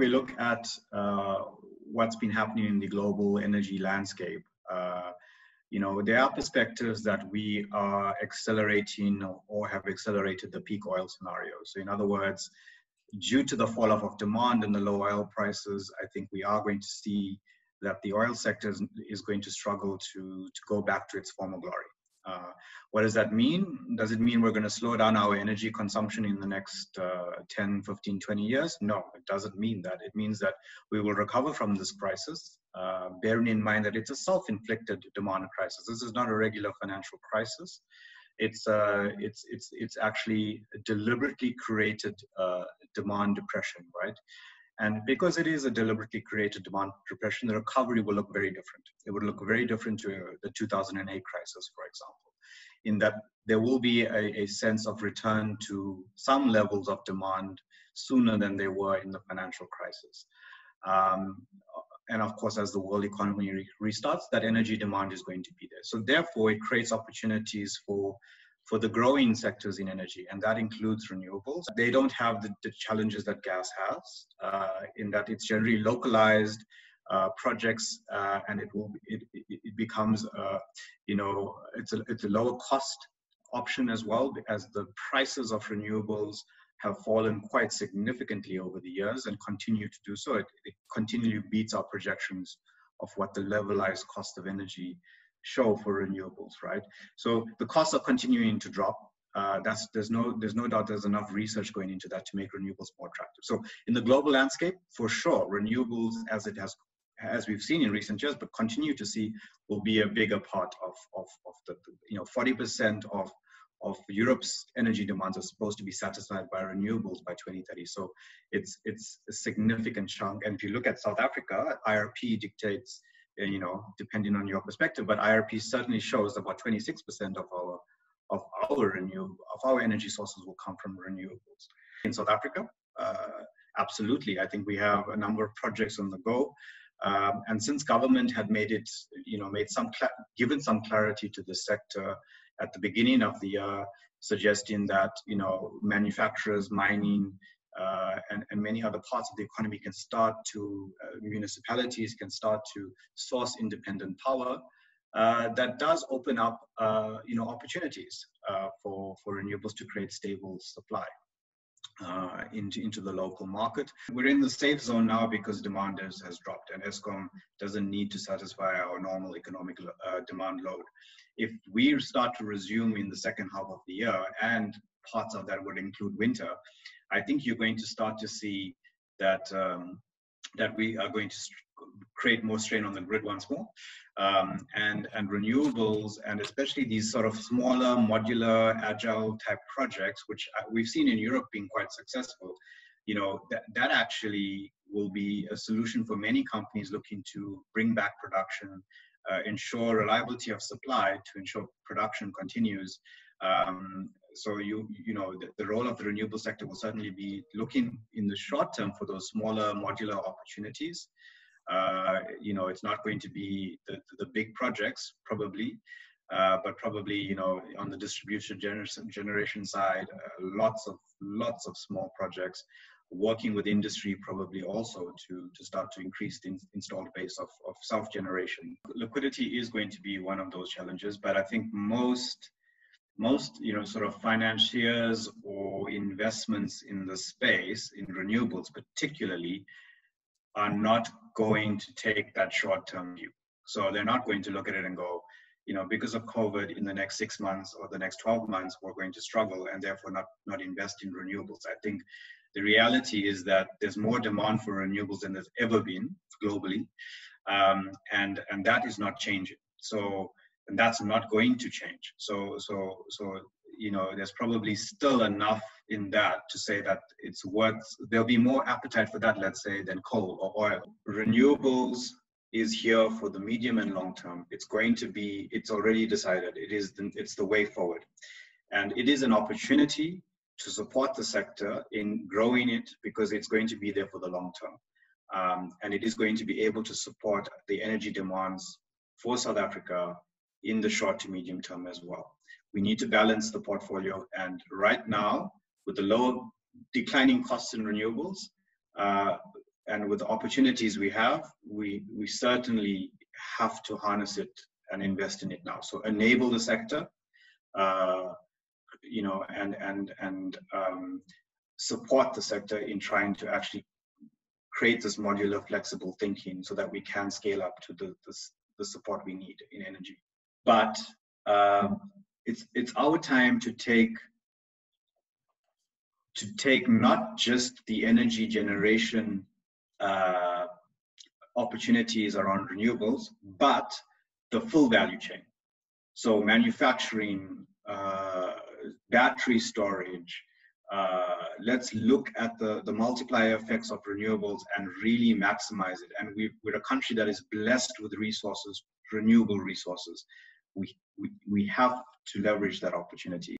we look at uh, what's been happening in the global energy landscape, uh, you know, there are perspectives that we are accelerating or have accelerated the peak oil scenario. So in other words, due to the fall off of demand and the low oil prices, I think we are going to see that the oil sector is, is going to struggle to, to go back to its former glory. Uh, what does that mean? Does it mean we're going to slow down our energy consumption in the next uh, 10, 15, 20 years? No, it doesn't mean that. It means that we will recover from this crisis, uh, bearing in mind that it's a self-inflicted demand crisis. This is not a regular financial crisis. It's, uh, it's, it's, it's actually deliberately created uh, demand depression, right? And because it is a deliberately created demand depression, the recovery will look very different. It would look very different to the 2008 crisis, for example, in that there will be a, a sense of return to some levels of demand sooner than they were in the financial crisis. Um, and of course, as the world economy re restarts, that energy demand is going to be there. So therefore, it creates opportunities for for the growing sectors in energy, and that includes renewables. They don't have the, the challenges that gas has, uh, in that it's generally localized uh, projects, uh, and it will it, it becomes uh, you know it's a it's a lower cost option as well as the prices of renewables have fallen quite significantly over the years and continue to do so. It, it continually beats our projections of what the levelized cost of energy show for renewables, right? So the costs are continuing to drop. Uh, that's there's no there's no doubt there's enough research going into that to make renewables more attractive. So in the global landscape, for sure, renewables as it has as we've seen in recent years, but continue to see, will be a bigger part of of, of the you know 40% of of Europe's energy demands are supposed to be satisfied by renewables by 2030. So it's it's a significant chunk. And if you look at South Africa, IRP dictates you know, depending on your perspective, but IRP certainly shows about 26% of our of our renew of our energy sources will come from renewables. In South Africa, uh, absolutely, I think we have a number of projects on the go. Um, and since government had made it, you know, made some given some clarity to the sector at the beginning of the year, suggesting that you know manufacturers, mining, uh, and, and, many other parts of the economy can start to, uh, municipalities can start to source independent power, uh, that does open up, uh, you know, opportunities uh, for, for renewables to create stable supply. Uh, into, into the local market. We're in the safe zone now because demand has, has dropped and Eskom doesn't need to satisfy our normal economic demand load. If we start to resume in the second half of the year and parts of that would include winter, I think you're going to start to see that um, that we are going to create more strain on the grid once more. Um, and, and renewables, and especially these sort of smaller, modular, agile type projects, which uh, we've seen in Europe being quite successful, you know, that, that actually will be a solution for many companies looking to bring back production, uh, ensure reliability of supply to ensure production continues, um, so you you know the, the, role of the renewable sector will certainly be looking in the short term for those smaller modular opportunities. Uh, you know, it's not going to be the, the big projects probably, uh, but probably you know on the distribution generation generation side, uh, lots of lots of small projects. Working with industry probably also to, to start to increase the installed base of, of self generation. Liquidity is going to be one of those challenges, but I think most most you know sort of financiers or investments in the space in renewables particularly are not going to take that short-term view. So they're not going to look at it and go you know because of covid in the next six months or the next 12 months we're going to struggle and therefore not not invest in renewables. I think the reality is that there's more demand for renewables than there's ever been globally um, and and that is not changing. So and that's not going to change. So, so, so, you know, there's probably still enough in that to say that it's worth, there'll be more appetite for that, let's say, than coal or oil. Renewables is here for the medium and long term. It's going to be, it's already decided. It is, the, it's the way forward. And it is an opportunity to support the sector in growing it because it's going to be there for the long term. Um, and it is going to be able to support the energy demands for South Africa in the short to medium term as well. We need to balance the portfolio. And right now, with the low declining costs in renewables, uh, and with the opportunities we have, we, we certainly have to harness it and invest in it now. So enable the sector, uh, you know, and and and um, support the sector in trying to actually create this modular, flexible thinking so that we can scale up to the the, the support we need in energy. But um, it's it's our time to take to take not just the energy generation uh, opportunities around renewables, but the full value chain. So manufacturing, uh, battery storage, uh, let's look at the, the multiplier effects of renewables and really maximize it. And we, we're a country that is blessed with resources, renewable resources. We, we, we have to leverage that opportunity.